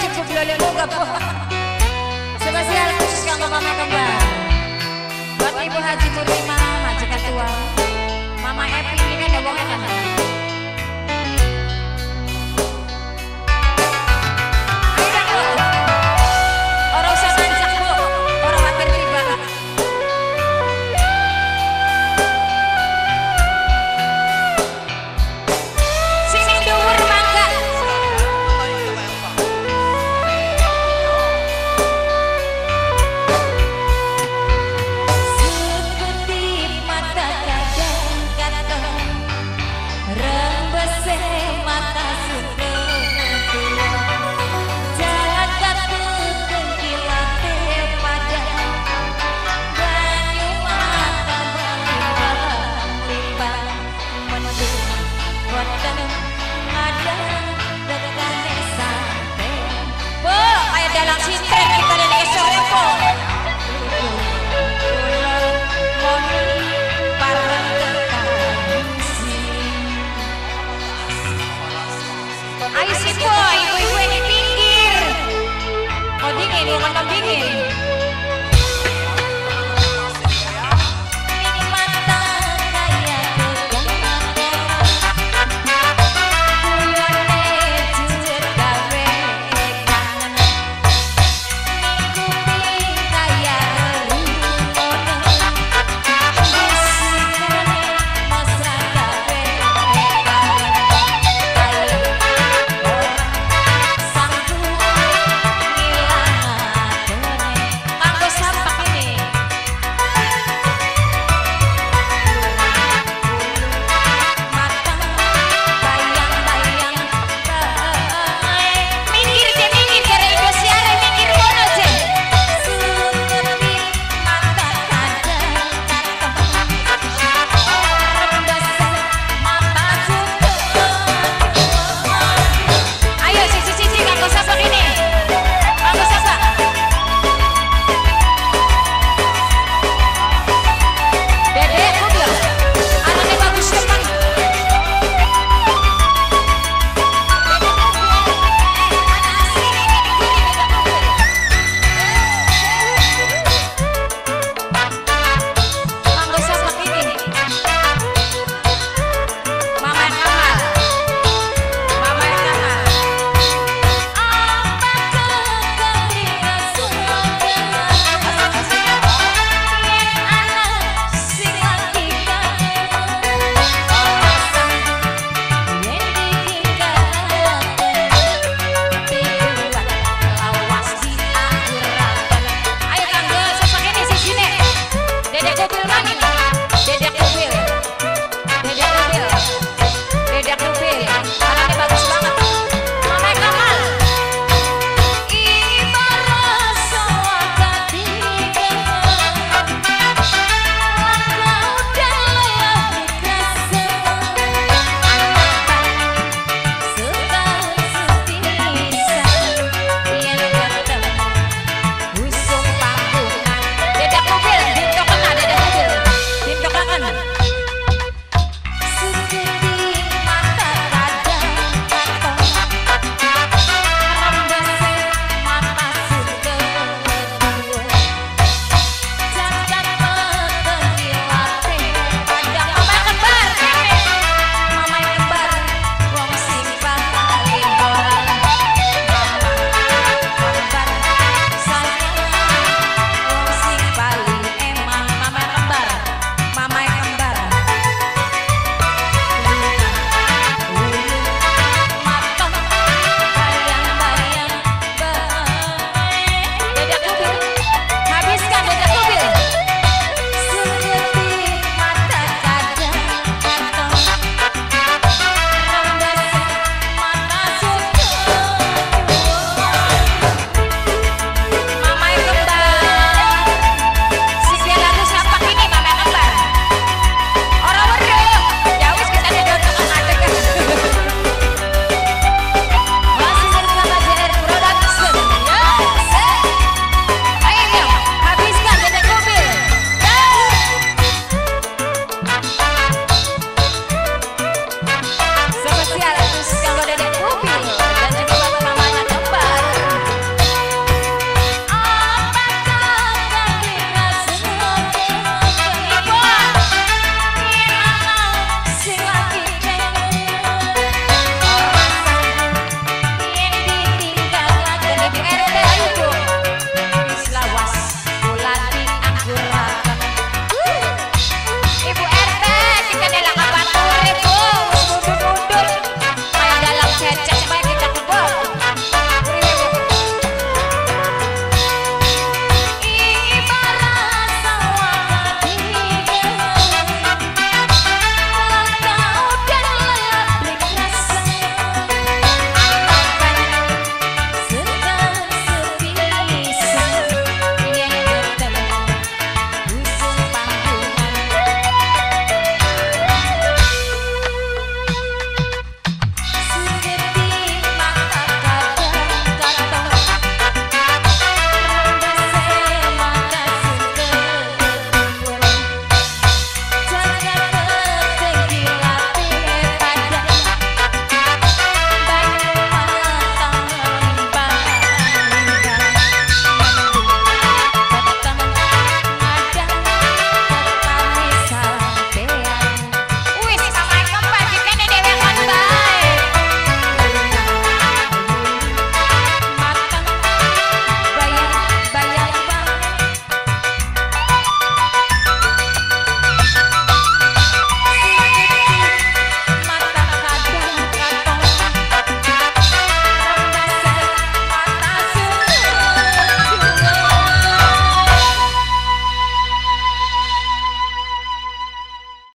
cukup lele gak po. Spesial khusus kanggo mama kembar. Buat Ibu Haji Murima, majikan tua. Mama Epi ini kan ada kan.